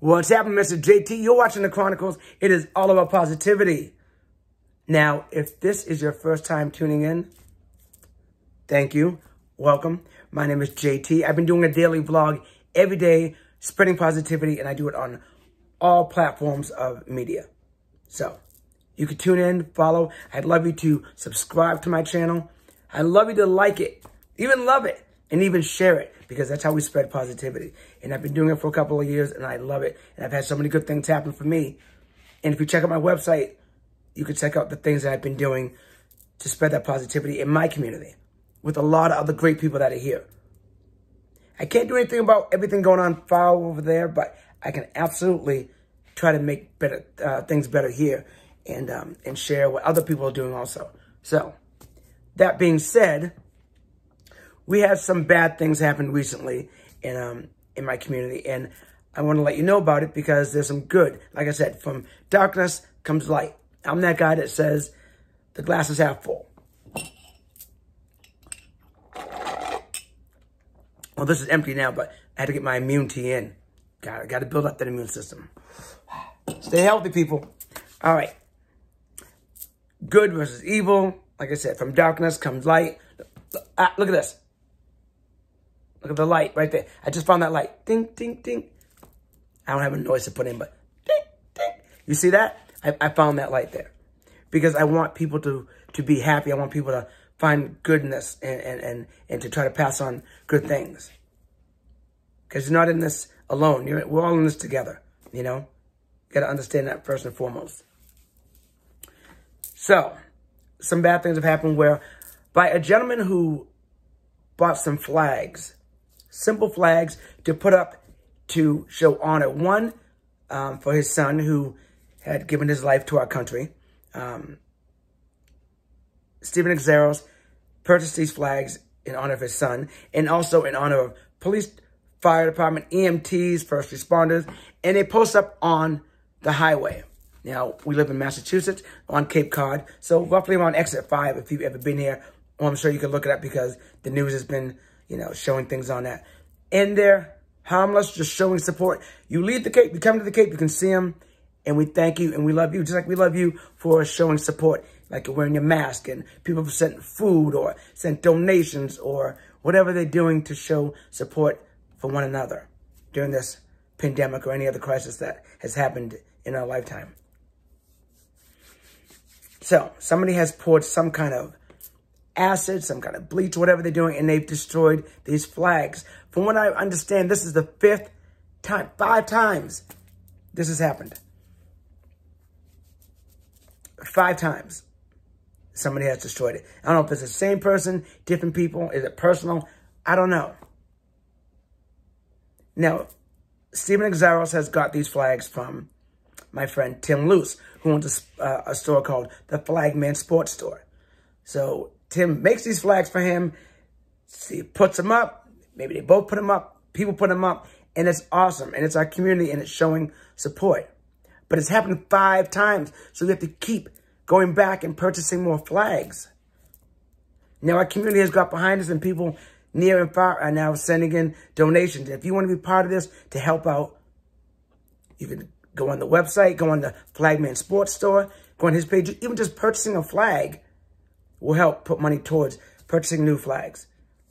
What's happening, Mr. JT? You're watching the Chronicles. It is all about positivity. Now, if this is your first time tuning in, thank you. Welcome. My name is JT. I've been doing a daily vlog every day, spreading positivity, and I do it on all platforms of media. So, you can tune in, follow. I'd love you to subscribe to my channel. I'd love you to like it, even love it, and even share it because that's how we spread positivity. And I've been doing it for a couple of years and I love it. And I've had so many good things happen for me. And if you check out my website, you can check out the things that I've been doing to spread that positivity in my community with a lot of other great people that are here. I can't do anything about everything going on far over there, but I can absolutely try to make better uh, things better here and um, and share what other people are doing also. So, that being said, we had some bad things happen recently in um in my community, and I want to let you know about it because there's some good. Like I said, from darkness comes light. I'm that guy that says the glass is half full. Well, this is empty now, but I had to get my immunity in. Got, got to build up that immune system. Stay healthy, people. All right. Good versus evil. Like I said, from darkness comes light. Ah, look at this. Look at the light right there. I just found that light. Ding, ding, ding. I don't have a noise to put in, but ding, ding. You see that? I, I found that light there. Because I want people to, to be happy. I want people to find goodness and, and, and, and to try to pass on good things. Because you're not in this alone. You're, we're all in this together, you know? You got to understand that first and foremost. So, some bad things have happened where by a gentleman who bought some flags simple flags to put up to show honor. One, um, for his son who had given his life to our country. Um, Steven Xiarhos purchased these flags in honor of his son and also in honor of police, fire department, EMTs, first responders, and they post up on the highway. Now, we live in Massachusetts on Cape Cod, so roughly around exit 5 if you've ever been here. Well, I'm sure you can look it up because the news has been you know, showing things on that. In there, harmless, just showing support. You leave the Cape, you come to the Cape, you can see them, and we thank you and we love you, just like we love you for showing support, like you're wearing your mask, and people have sent food or sent donations or whatever they're doing to show support for one another during this pandemic or any other crisis that has happened in our lifetime. So, somebody has poured some kind of acid, some kind of bleach, whatever they're doing, and they've destroyed these flags. From what I understand, this is the fifth time, five times this has happened. Five times somebody has destroyed it. I don't know if it's the same person, different people. Is it personal? I don't know. Now, Steven Xiarhos has got these flags from my friend Tim Luce, who owns a, uh, a store called the Flagman Sports Store. So Tim makes these flags for him. He puts them up. Maybe they both put them up. People put them up. And it's awesome. And it's our community and it's showing support. But it's happened five times. So we have to keep going back and purchasing more flags. Now our community has got behind us and people near and far are now sending in donations. If you want to be part of this to help out, you can go on the website, go on the Flagman Sports Store, go on his page, even just purchasing a flag will help put money towards purchasing new flags.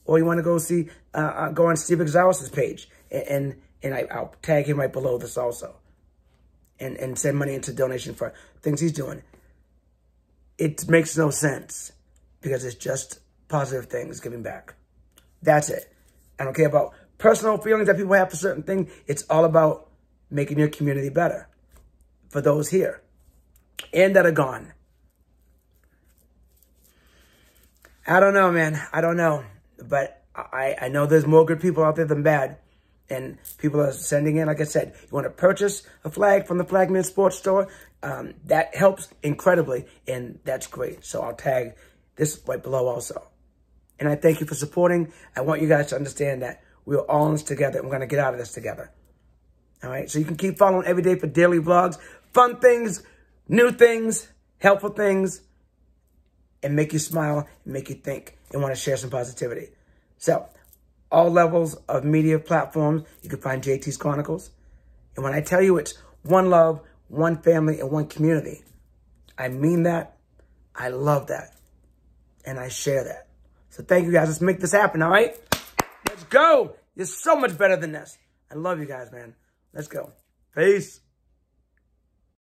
Or you want to go see, uh, uh, go on Steve Xiarhos's page, and and, I, will tag him right below this also, and and send money into donation for things he's doing. It makes no sense because it's just positive things giving back. That's it. I don't care about personal feelings that people have for certain things. It's all about making your community better for those here and that are gone. I don't know, man. I don't know. But I, I know there's more good people out there than bad. And people are sending in, like I said, you want to purchase a flag from the Flagman Sports Store. Um, that helps incredibly, and that's great. So I'll tag this right below also. And I thank you for supporting. I want you guys to understand that we're all in this together, and we're going to get out of this together. All right? So you can keep following every day for daily vlogs, fun things, new things, helpful things, and make you smile and make you think and want to share some positivity. So, all levels of media platforms, you can find JT's Chronicles. And when I tell you it's one love, one family, and one community, I mean that. I love that. And I share that. So thank you guys. Let's make this happen, all right? Let's go. You're so much better than this. I love you guys, man. Let's go. Peace.